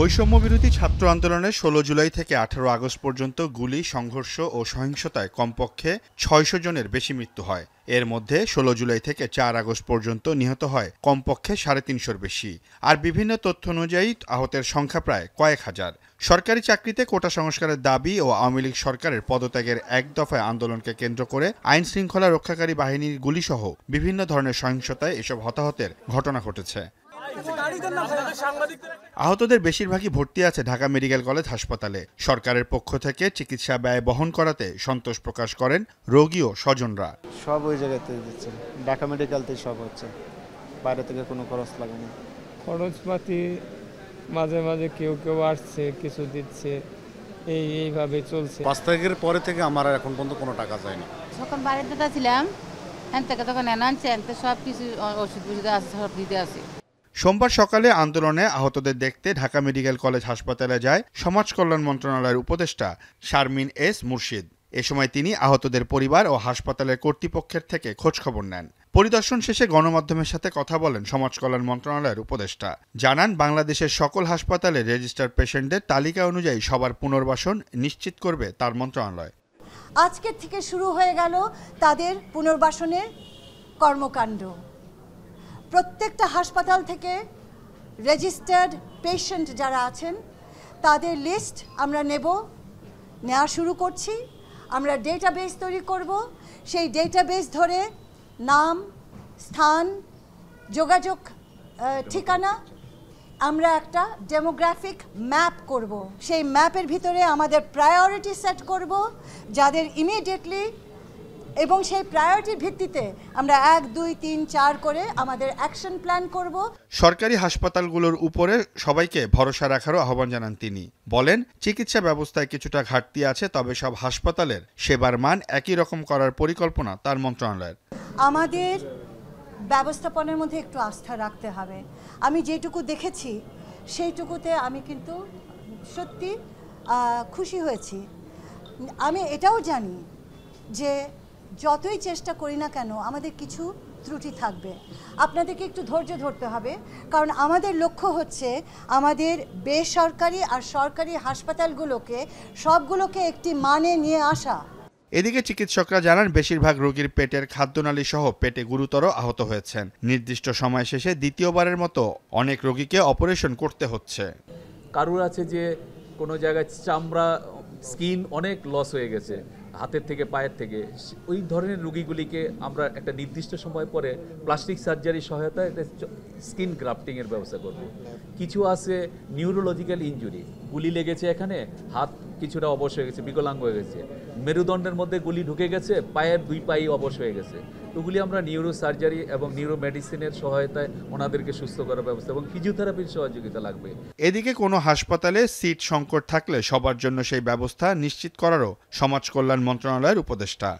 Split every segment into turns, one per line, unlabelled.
বৈষম্য বিরোধী ছাত্র আন্দোলনে ষোলো জুলাই থেকে আঠারো আগস্ট পর্যন্ত গুলি, সংঘর্ষ ও সহিংসতায় কমপক্ষে ছয়শো জনের বেশি মৃত্যু হয়। এর মধ্যে ষোলো জুলাই থেকে চার আগস্ট পর্যন্ত নিহত হয় কমপক্ষে সাড়ে তিনশোর বেশি। আর বিভিন্ন তথ্য অনুযায়ী আহতের সংখ্যা প্রায় কয়েক হাজার। সরকারি চাকরিতে কোটা সংস্কারের দাবি ও আওয়ামী লীগ সরকারের পদত্যাগের এক দফায় আন্দোলনকে কেন্দ্র করে আইন শৃঙ্খলা রক্ষাকারী বাহিনীর গুলিসহ বিভিন্ন ধরনের সহিংসতায় এসব হতাহতের ঘটনা ঘটেছে। আহতদের বেশিরভাগই ভর্তি আছে ঢাকা মেডিকেল কলেজ হাসপাতালে। সরকারের পক্ষ থেকে চিকিৎসা ব্যয় বহন করাতে সন্তোষ প্রকাশ করেন রোগী ও স্বজনরা।
সব ওই জায়গাতে দিচ্ছে। ঢাকা মেডিকেলতে সব হচ্ছে। বাইরে থেকে কোনো খরচ লাগে না।
খরচপাতি মাঝে মাঝে কেউ কেউ আসছে কিছু দিচ্ছে। এই এইভাবে চলছে।
পাঁচ তারিখের পরে থেকে আমার আর এখন পর্যন্ত কোনো টাকা যায়নি।
যখন বাড়িতে ছিলাম এন থেকে তখন এনে আনছে এনতে সব কিছু ওষুধ বুঝুদ আছে সব দিতে আছে
সোমবার সকালে আন্দোলনে আহতদের দেখতে ঢাকা মেডিকেল কলেজ হাসপাতালে যায় সমাজ কল্যাণ মন্ত্রণালয়ের উপদেষ্টা শারমিন এস মুর্শিদ। এ সময় তিনি আহতদের পরিবার ও হাসপাতালের কর্তৃপক্ষের থেকে খোঁজখবর নেন। পরিদর্শন শেষে গণমাধ্যমের সাথে কথা বলেন সমাজ কল্যাণ মন্ত্রণালয়ের উপদেষ্টা। জানান, বাংলাদেশের সকল হাসপাতালে রেজিস্টার পেশেন্টদের তালিকা অনুযায়ী সবার পুনর্বাসন নিশ্চিত করবে তার মন্ত্রণালয়।
আজকের থেকে শুরু হয়ে গেল তাদের পুনর্বাসনের কর্মকাণ্ড। প্রত্যেকটা হাসপাতাল থেকে রেজিস্টার্ড পেশেন্ট যারা আছেন, তাদের লিস্ট আমরা নেব নেওয়া শুরু করছি, আমরা ডেটাবেস তৈরি করব, সেই ডেটাবেস ধরে নাম, স্থান, যোগাযোগ ঠিকানা, আমরা একটা ডেমোগ্রাফিক ম্যাপ করব। সেই ম্যাপের ভিতরে আমাদের প্রায়োরিটি সেট করব, যাদের ইমিডিয়েটলি এবং সেই প্রায়োরিটির ভিত্তিতে আমরা এক দুই তিন চার করে আমাদের অ্যাকশন প্ল্যান করব।
সরকারি হাসপাতালগুলোর উপরে সবাইকে ভরসা রাখারও আহ্বান জানান তিনি। বলেন চিকিৎসা ব্যবস্থায় কিছুটা ঘাটতি আছে তবে সব হাসপাতালের সেবার মান একই রকম করার পরিকল্পনা তার মন্ত্রণালয়ের।
আমাদের ব্যবস্থাপনার মধ্যে একটু আস্থা রাখতে হবে। আমি যেটুকু দেখেছি সেইটুকুতে আমি কিন্তু সত্যি খুশি হয়েছি। আমি এটাও জানি যে যতই চেষ্টা করি না কেন আমাদের কিছু ত্রুটি থাকবে। আপনাদেরকে একটু ধৈর্য ধরতে হবে কারণ আমাদের লক্ষ্য হচ্ছে আমাদের বেসরকারি আর সরকারি হাসপাতালগুলোকে সবগুলোকে একটি মানে নিয়ে আসা।
এদিকে চিকিৎসকরা জানান বেশিরভাগ রোগীর পেটের খাদ্যনালী সহ পেটে গুরুতর আহত হয়েছেন। নির্দিষ্ট সময় শেষে দ্বিতীয়বারের মতো অনেক রোগীকে অপারেশন করতে হচ্ছে।
কারুর আছে যে কোনো জায়গায় চামড়া স্কিন অনেক লস হয়ে গেছে। হাতের থেকে, পায়ের থেকে ওই ধরনের রুগীগুলিকে আমরা একটা নির্দিষ্ট সময় পরে প্লাস্টিক সার্জারি সহায়তায় একটা স্কিন গ্রাফটিংয়ের ব্যবস্থা করব। কিছু আছে নিউরোলজিক্যাল ইঞ্জুরি গুলি লেগেছে এখানে, হাত কিছুটা অবশ হয়ে গেছে, বিকলাঙ্গ হয়ে গেছে। মেরুদণ্ডের মধ্যে গুলি ঢুকে গেছে, পায়ের দুই পাই অবশ হয়ে গেছে। ওগুলি আমরা নিউরো সার্জারি এবং নিউরো মেডিসিনের সহায়তায় ওনাদেরকে সুস্থ করার ব্যবস্থা এবং ফিজিওথেরাপির সহযোগিতা লাগবে।
এদিকে কোনো হাসপাতালে সিট সংকট থাকলে সবার জন্য সেই ব্যবস্থা নিশ্চিত করারও সমাজ কল্যাণ মন্ত্রণালয়ের উপদেষ্টা।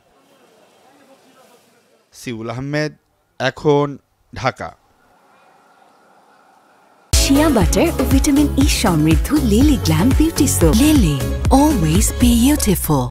সিউল আহমেদ এখন ঢাকা।
শিয়া বাটার ও ভিটামিন ই সমৃদ্ধ Lily glam beauty soap Lily always beautiful